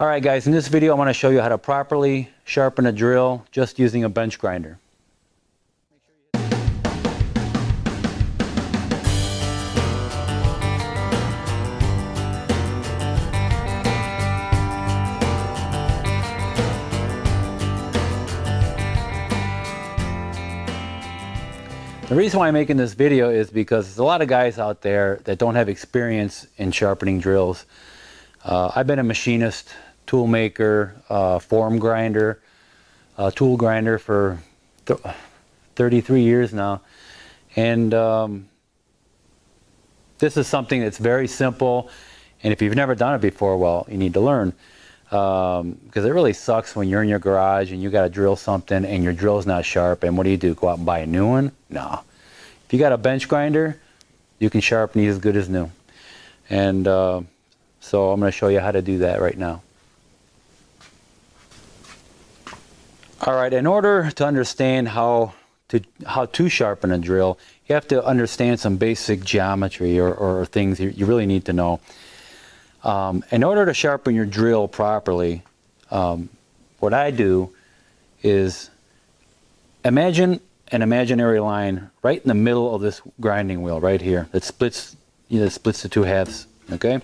Alright guys, in this video I want to show you how to properly sharpen a drill just using a bench grinder. The reason why I'm making this video is because there's a lot of guys out there that don't have experience in sharpening drills. Uh, I've been a machinist, tool maker, uh, form grinder, uh, tool grinder for th 33 years now. And um, this is something that's very simple. And if you've never done it before, well, you need to learn. Because um, it really sucks when you're in your garage and you got to drill something and your drill's not sharp. And what do you do? Go out and buy a new one? No. If you got a bench grinder, you can sharpen these as good as new. And uh, so I'm going to show you how to do that right now. All right, in order to understand how to, how to sharpen a drill, you have to understand some basic geometry or, or things you, really need to know. Um, in order to sharpen your drill properly, um, what I do is imagine an imaginary line right in the middle of this grinding wheel right here that splits, you know, splits the two halves, okay?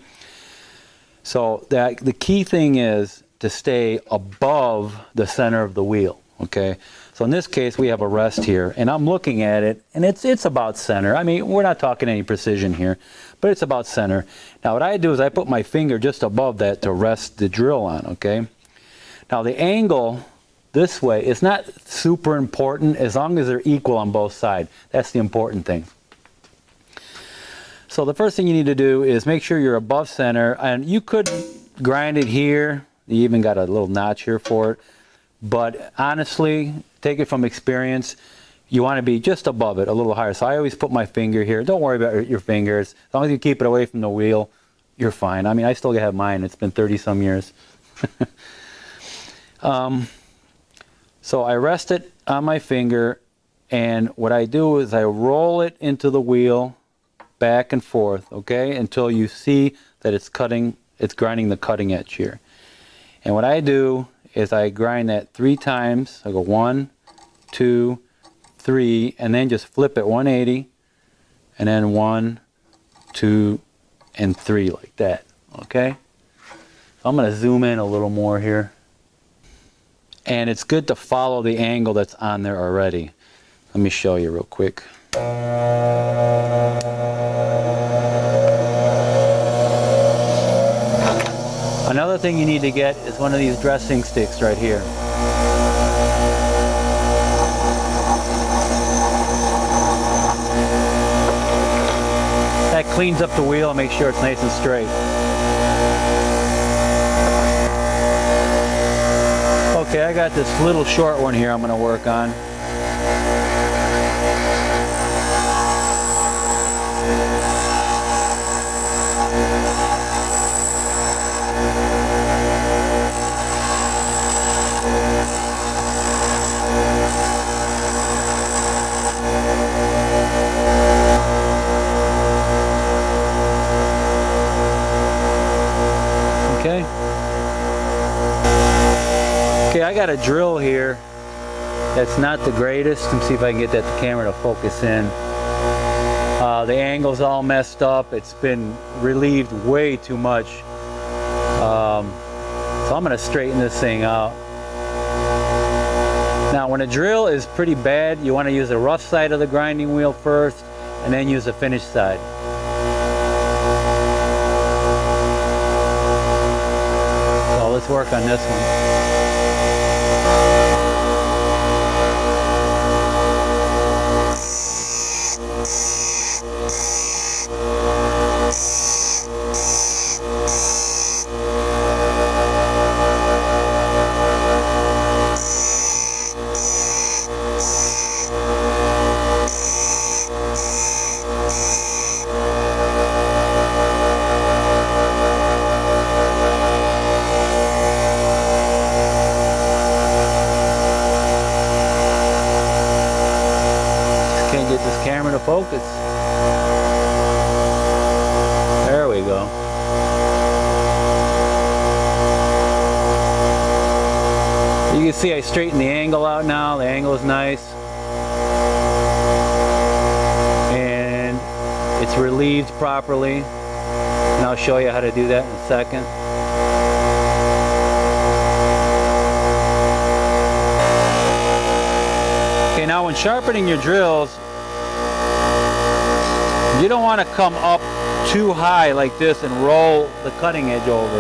So that the key thing is to stay above the center of the wheel, okay? So in this case, we have a rest here, and I'm looking at it, and it's, it's about center. I mean, we're not talking any precision here, but it's about center. Now what I do is I put my finger just above that to rest the drill on, okay? Now the angle this way is not super important as long as they're equal on both sides. That's the important thing. So the first thing you need to do is make sure you're above center and you could grind it here. You even got a little notch here for it. But honestly, take it from experience, you want to be just above it, a little higher. So I always put my finger here. Don't worry about your fingers. As long as you keep it away from the wheel, you're fine. I mean, I still have mine. It's been 30 some years. um, so I rest it on my finger and what I do is I roll it into the wheel back and forth, okay, until you see that it's cutting, it's grinding the cutting edge here. And what I do is I grind that three times. I go one, two, three, and then just flip it 180, and then one, two, and three like that, okay? So I'm going to zoom in a little more here. And it's good to follow the angle that's on there already. Let me show you real quick. Another thing you need to get is one of these dressing sticks right here. That cleans up the wheel and makes sure it's nice and straight. Okay, I got this little short one here I'm going to work on. Got a drill here that's not the greatest. Let me see if I can get that the camera to focus in. Uh, the angle's all messed up. It's been relieved way too much. Um, so I'm going to straighten this thing out. Now when a drill is pretty bad, you want to use the rough side of the grinding wheel first and then use the finished side. So let's work on this one. Focus. There we go. you can see I straightened the angle out now. The angle is nice. And it's relieved properly. And I'll show you how to do that in a second. Okay, now when sharpening your drills, you don't want to come up too high like this and roll the cutting edge over.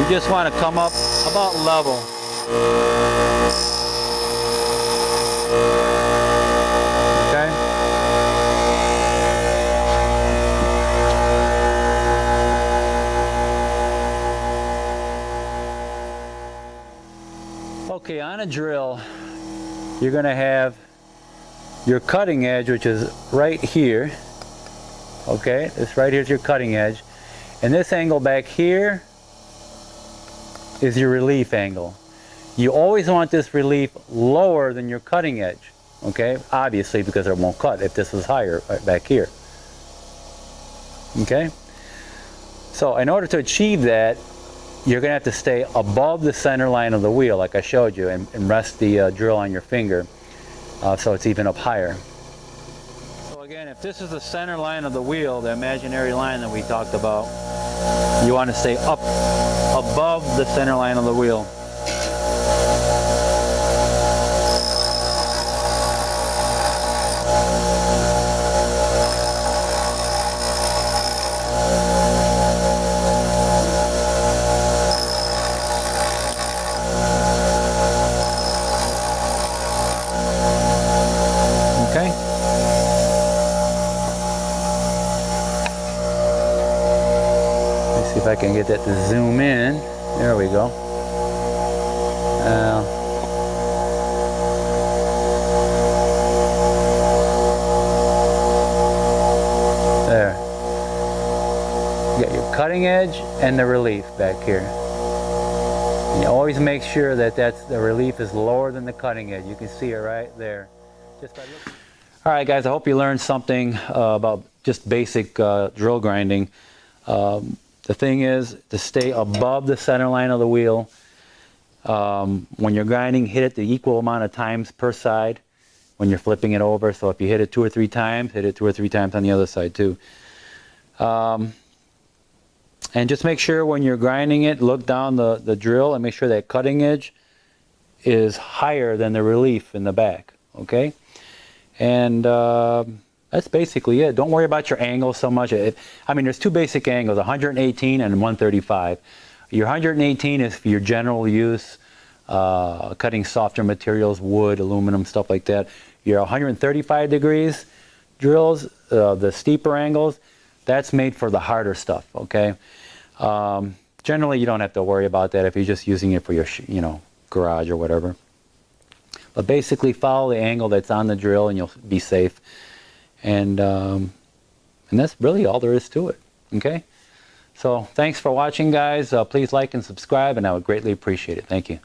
You just want to come up about level. Okay? Okay, on a drill, you're going to have your cutting edge, which is right here. Okay, this right here is your cutting edge. And this angle back here is your relief angle. You always want this relief lower than your cutting edge. Okay, obviously because it won't cut if this was higher right back here. Okay, so in order to achieve that, you're going to have to stay above the center line of the wheel like I showed you and, and rest the uh, drill on your finger uh, so it's even up higher. This is the center line of the wheel, the imaginary line that we talked about, you want to stay up above the center line of the wheel. If I can get that to zoom in. There we go. Uh, there. You got your cutting edge and the relief back here. And you always make sure that that's, the relief is lower than the cutting edge. You can see it right there. Just by looking. All right, guys, I hope you learned something uh, about just basic uh, drill grinding. Um, the thing is to stay above the center line of the wheel. Um, when you're grinding, hit it the equal amount of times per side when you're flipping it over. So if you hit it two or three times, hit it two or three times on the other side too. Um, and just make sure when you're grinding it, look down the, the drill and make sure that cutting edge is higher than the relief in the back, okay? And uh, that's basically it. Don't worry about your angle so much. I mean, there's two basic angles, 118 and 135. Your 118 is for your general use, uh, cutting softer materials, wood, aluminum, stuff like that. Your 135 degrees drills, uh, the steeper angles, that's made for the harder stuff, okay? Um, generally, you don't have to worry about that if you're just using it for your, you know, garage or whatever. But basically follow the angle that's on the drill and you'll be safe. And, um, and that's really all there is to it. Okay? So thanks for watching, guys. Uh, please like and subscribe, and I would greatly appreciate it. Thank you.